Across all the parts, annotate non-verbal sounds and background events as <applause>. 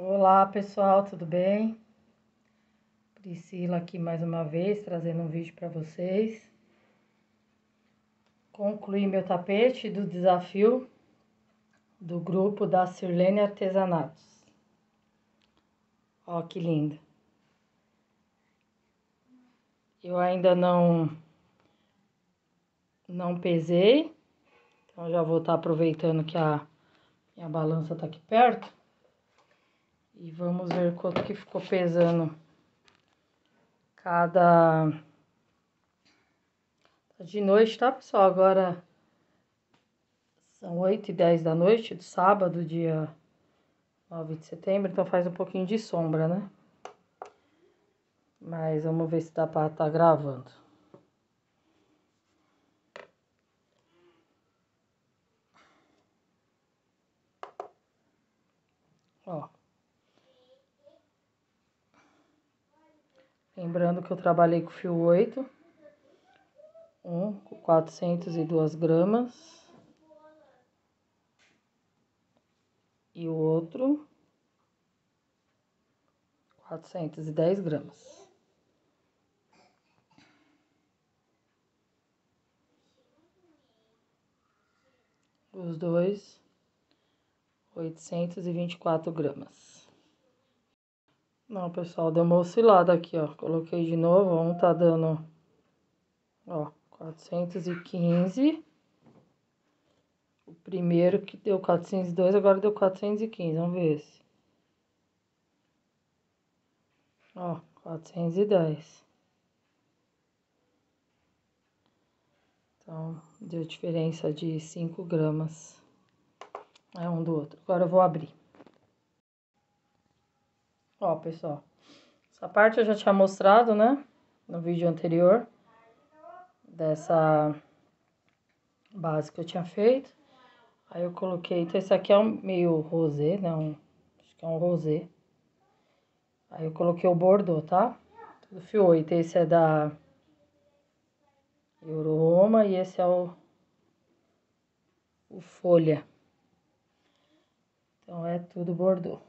Olá pessoal, tudo bem? Priscila aqui mais uma vez trazendo um vídeo para vocês. Concluí meu tapete do desafio do grupo da Sirlene Artesanatos. Ó que lindo. Eu ainda não não pesei, então já vou estar tá aproveitando que a minha balança tá aqui perto e vamos ver quanto que ficou pesando cada... Tá de noite, tá, pessoal? Agora são 8 e 10 da noite do sábado, dia 9 de setembro, então faz um pouquinho de sombra, né? Mas vamos ver se dá pra tá gravando. Ó. Lembrando que eu trabalhei com fio 8, um com 402 gramas. E o outro, 410 gramas. Os dois, 824 gramas. Não, pessoal, deu uma oscilada aqui, ó. Coloquei de novo, um tá dando, ó, 415. O primeiro que deu 402, agora deu 415, vamos ver esse. Ó, 410. Então, deu diferença de 5 gramas. É um do outro. Agora eu vou abrir. Ó, pessoal, essa parte eu já tinha mostrado, né, no vídeo anterior, dessa base que eu tinha feito. Aí eu coloquei, então esse aqui é um meio rosé, né, um, acho que é um rosé. Aí eu coloquei o bordô, tá? Tudo fio 8, esse é da Euroma e esse é o, o folha. Então é tudo bordô.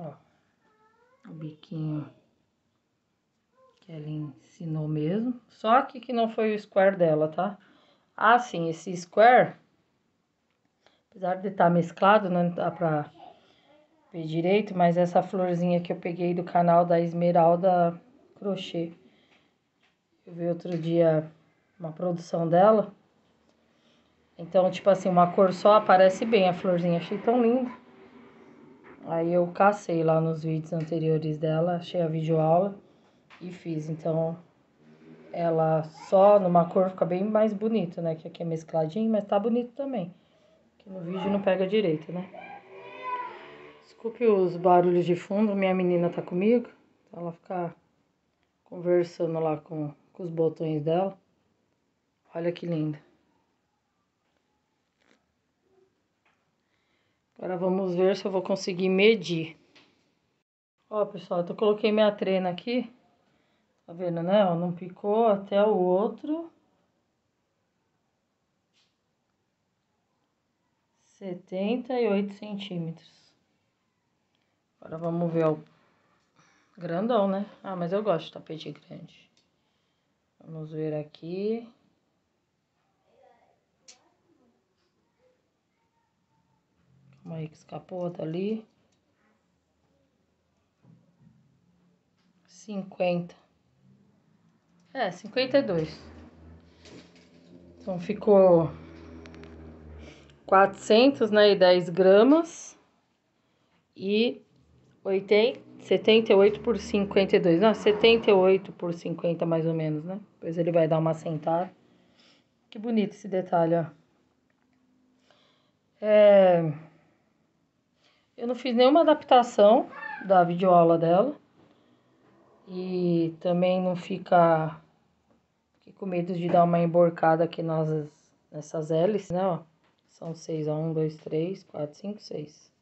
Ó, o biquinho que ela ensinou mesmo. Só que que não foi o square dela, tá? Ah, sim, esse square, apesar de estar tá mesclado, não dá pra ver direito, mas essa florzinha que eu peguei do canal da Esmeralda Crochê. Eu vi outro dia uma produção dela. Então, tipo assim, uma cor só aparece bem a florzinha. Achei tão lindo. Aí eu cacei lá nos vídeos anteriores dela, achei a videoaula e fiz. Então, ela só numa cor fica bem mais bonita, né? Que aqui é mescladinho, mas tá bonito também. Aqui no vídeo não pega direito, né? Desculpe os barulhos de fundo, minha menina tá comigo. Ela fica conversando lá com, com os botões dela. Olha que linda. Agora vamos ver se eu vou conseguir medir. Ó, pessoal, eu coloquei minha trena aqui. Tá vendo, né? Ó, não picou até o outro. Setenta e oito centímetros. Agora vamos ver o grandão, né? Ah, mas eu gosto de tapete grande. Vamos ver aqui. Calma aí que escapou, tá ali. Cinquenta. É, cinquenta e dois. Então, ficou quatrocentos, né, e dez gramas. E oitenta, setenta e oito por cinquenta e dois. Não, setenta e oito por cinquenta mais ou menos, né? Depois ele vai dar uma sentada. Que bonito esse detalhe, ó. É... Eu não fiz nenhuma adaptação da videoaula dela. E também não fica... Fiquei com medo de dar uma emborcada aqui nas, nessas hélices, né, ó. São seis, ó. Um, dois, três, quatro, cinco, seis.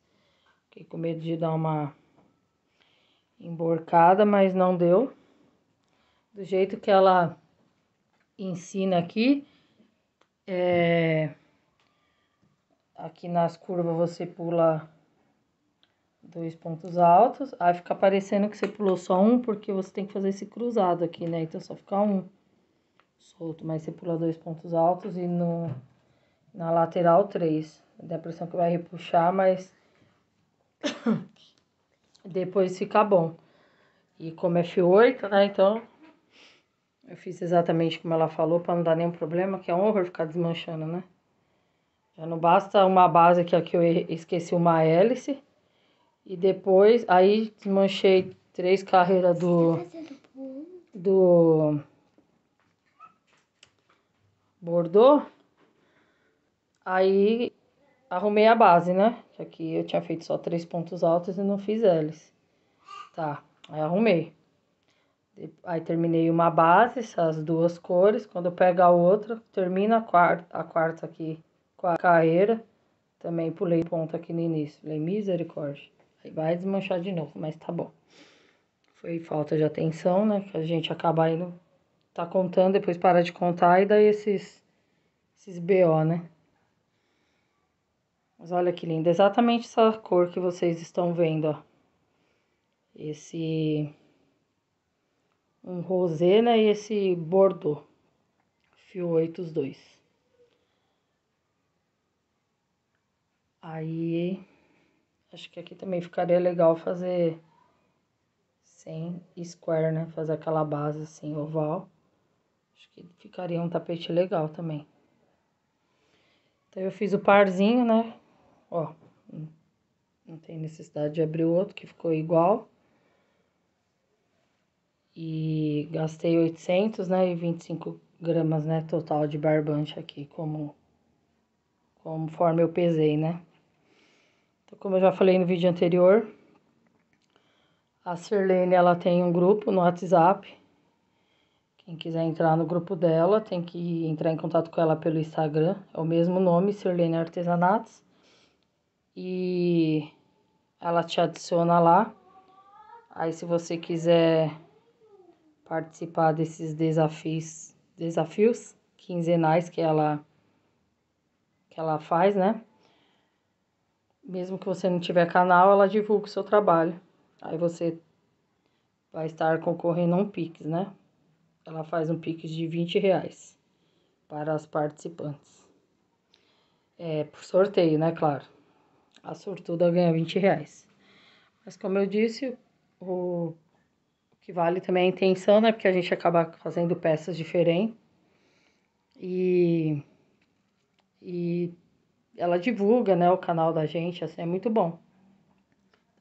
Fiquei com medo de dar uma emborcada, mas não deu. Do jeito que ela ensina aqui, é... Aqui nas curvas você pula dois pontos altos, aí fica parecendo que você pulou só um, porque você tem que fazer esse cruzado aqui, né? Então só fica um solto, mas você pula dois pontos altos e no, na lateral três. Dá a impressão que vai repuxar, mas <coughs> depois fica bom. E como é F8, né? Então eu fiz exatamente como ela falou, para não dar nenhum problema, que é um horror ficar desmanchando, né? Já não basta uma base aqui, aqui eu esqueci uma hélice. E depois, aí desmanchei três carreiras do... Do... Bordô. Aí arrumei a base, né? Que aqui eu tinha feito só três pontos altos e não fiz hélice. Tá, aí arrumei. Aí terminei uma base, essas duas cores. Quando eu pego a outra, termina a quarta, a quarta aqui com a carreira. Também pulei ponto aqui no início. Falei, misericórdia. Vai desmanchar de novo, mas tá bom. Foi falta de atenção, né? Que a gente acaba indo, tá contando, depois para de contar e daí esses, esses BO, né? Mas olha que lindo, exatamente essa cor que vocês estão vendo, ó. Esse um rosé, né, e esse bordô. Fio 8 os dois. Aí, acho que aqui também ficaria legal fazer sem square, né? Fazer aquela base assim, oval. Acho que ficaria um tapete legal também. Então, eu fiz o parzinho, né? Ó, não tem necessidade de abrir o outro, que ficou igual e gastei 800, né, e 25 gramas, né, total de barbante aqui, como conforme eu pesei, né. Como eu já falei no vídeo anterior, a Sirlene, ela tem um grupo no WhatsApp. Quem quiser entrar no grupo dela, tem que entrar em contato com ela pelo Instagram. É o mesmo nome, Sirlene Artesanatos. E ela te adiciona lá. Aí, se você quiser participar desses desafios, desafios quinzenais que ela que ela faz, né? Mesmo que você não tiver canal, ela divulga o seu trabalho. Aí você vai estar concorrendo a um Pix, né? Ela faz um Pix de 20 reais para as participantes. É, por sorteio, né? Claro. A sortuda ganha 20 reais. Mas como eu disse, o que vale também a intenção, né? Porque a gente acaba fazendo peças diferentes. E, e ela divulga, né, o canal da gente, assim, é muito bom.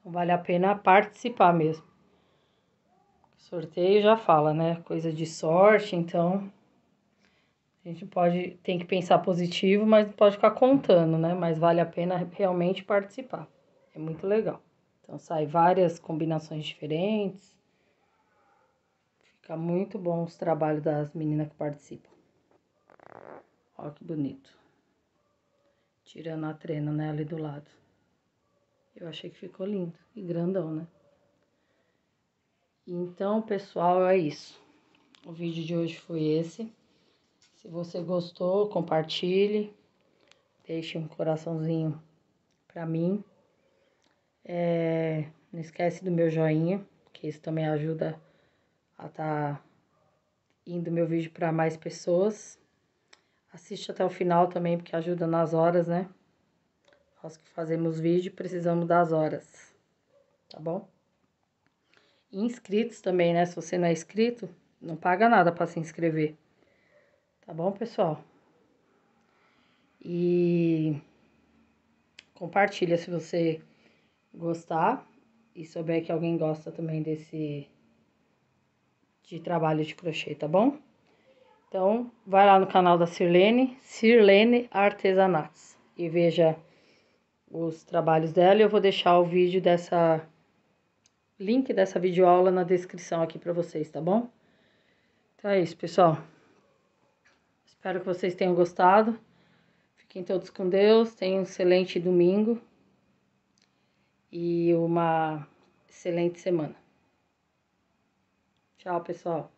Então vale a pena participar mesmo. Sorteio já fala, né? Coisa de sorte, então a gente pode tem que pensar positivo, mas pode ficar contando, né? Mas vale a pena realmente participar. É muito legal. Então sai várias combinações diferentes. Fica muito bom os trabalhos das meninas que participam. Olha que bonito. Tirando a trena, né, ali do lado. Eu achei que ficou lindo e grandão, né? Então, pessoal, é isso. O vídeo de hoje foi esse. Se você gostou, compartilhe. Deixe um coraçãozinho pra mim. É, não esquece do meu joinha, que isso também ajuda a tá indo meu vídeo para mais pessoas. Assiste até o final também, porque ajuda nas horas, né? Nós que fazemos vídeo precisamos das horas, tá bom? E inscritos também, né? Se você não é inscrito, não paga nada para se inscrever. Tá bom, pessoal? E compartilha se você gostar e souber que alguém gosta também desse de trabalho de crochê, tá bom? Então, vai lá no canal da Sirlene, Sirlene Artesanatos, e veja os trabalhos dela. Eu vou deixar o vídeo dessa, link dessa videoaula na descrição aqui pra vocês, tá bom? Então é isso, pessoal. Espero que vocês tenham gostado. Fiquem todos com Deus, tenham um excelente domingo e uma excelente semana. Tchau, pessoal.